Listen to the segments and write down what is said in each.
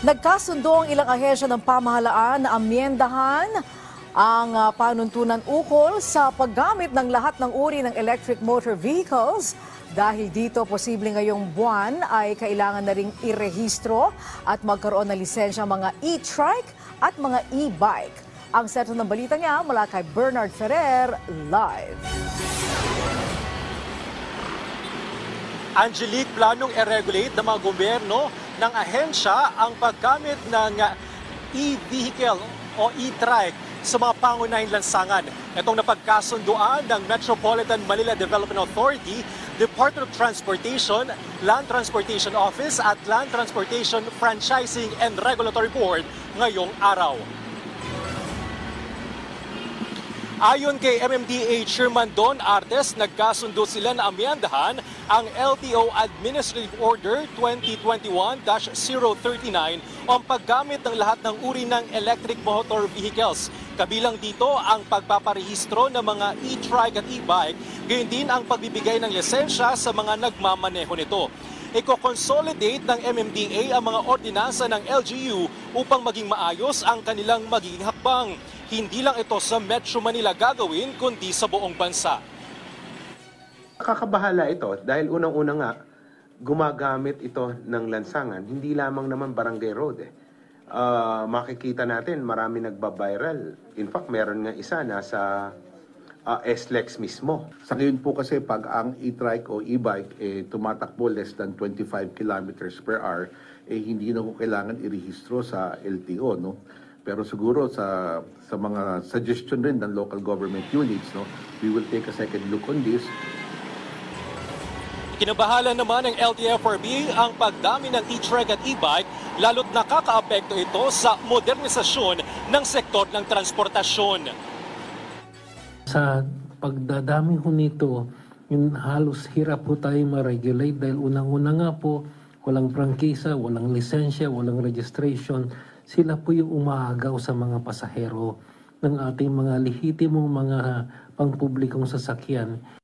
Nagkasundo ang ilang ahensya ng pamahalaan na amyendahan ang ah, panuntunan ukol sa paggamit ng lahat ng uri ng electric motor vehicles. Dahil dito, posible ngayong buwan ay kailangan na ring irehistro at magkaroon ng lisensya mga e-trike at mga e-bike. Ang sentro ng balita niya mula kay Bernard Ferrer, live. Angelique, planong i-regulate ng mga gobyerno ng ahensya ang paggamit ng e-vehicle o e-trike sa mga pangunahing lansangan. Itong napagkasunduan ng Metropolitan Manila Development Authority, Department of Transportation, Land Transportation Office at Land Transportation Franchising and Regulatory Board ngayong araw. Ayon kay MMDA Chairman Don Artes, nagkasundo sila na amyandahan ang LTO Administrative Order 2021-039 o ang paggamit ng lahat ng uri ng electric motor vehicles. Kabilang dito ang pagpaparehistro ng mga e-trike at e-bike, gayon din ang pagbibigay ng lisensya sa mga nagmamaneho nito. Iko-consolidate ng MMDA ang mga ordinansa ng LGU upang maging maayos ang kanilang magiging hakbang. Hindi lang ito sa Metro Manila gagawin, kundi sa buong bansa. Nakakabahala ito dahil unang-una nga, gumagamit ito ng lansangan, hindi lamang naman barangay road eh. Ah, makikita natin marami nagba-viral. In fact, meron nga isa nasa uh, SLEX mismo. Sa ngayon po kasi pag ang e-trike o e-bike eh, tumatakbo less than 25 kilometers per hour, eh, hindi na ko kailangan irehistro sa LTO. No? Pero siguro sa, sa mga suggestion rin ng local government units, no, we will take a second look on this. Kinabahala naman ng LTFRB ang pagdami ng e-trike at e-bike lalo't nakakaapekto ito sa modernisasyon ng sektor ng transportasyon. Sa pagdadami ho nito, yun halos hirap po tayo ma-regulate dahil unang-una nga po, walang prangkisa, walang lisensya, walang registration. Sila po yung umaagaw sa mga pasahero ng ating mga lehitimong mga pangpublikong sasakyan.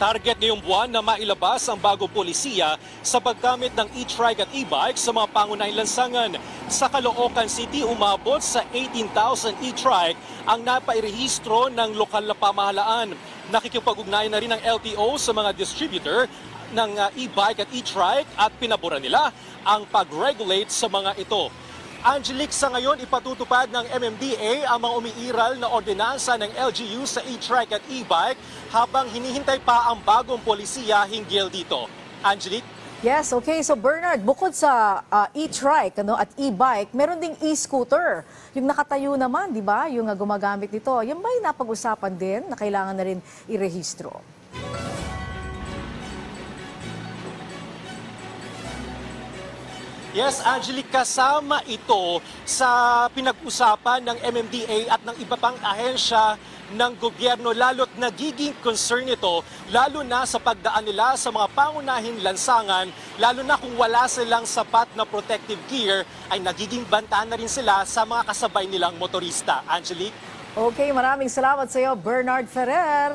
Target ngayong buwan na mailabas ang bagong polisiya sa paggamit ng e-trike at e-bike sa mga pangunahing lansangan. Sa Caloocan City, umabot sa 18,000 e-trike ang napairehistro ng lokal na pamahalaan. Nakikipag-ugnayan na rin ang LTO sa mga distributor ng uh, e-bike at e-trike at pinabura nila ang pag-regulate sa mga ito. Angelique, sa ngayon ipatutupad ng MMDA ang mga umiiral na ordinansa ng LGU sa e-trike at e-bike habang hinihintay pa ang bagong polisiya hinggil dito. Angelique? Yes, okay. So Bernard, bukod sa ah, e-trike ano, at e-bike, meron ding e-scooter. Yung nakatayo naman, di ba? Yung ah, gumagamit nito. Yan ba napag-usapan din na kailangan na rin irehistro? Yes, Angelique, kasama ito sa pinag-usapan ng MMDA at ng iba pang ahensya ng gobyerno lalo't nagiging concern ito lalo na sa pagdaan nila sa mga pangunahing lansangan lalo na kung wala silang sapat na protective gear ay nagiging banta na rin sila sa mga kasabay nilang motorista. Angelique? Okay, maraming salamat sa iyo, Bernard Ferrer.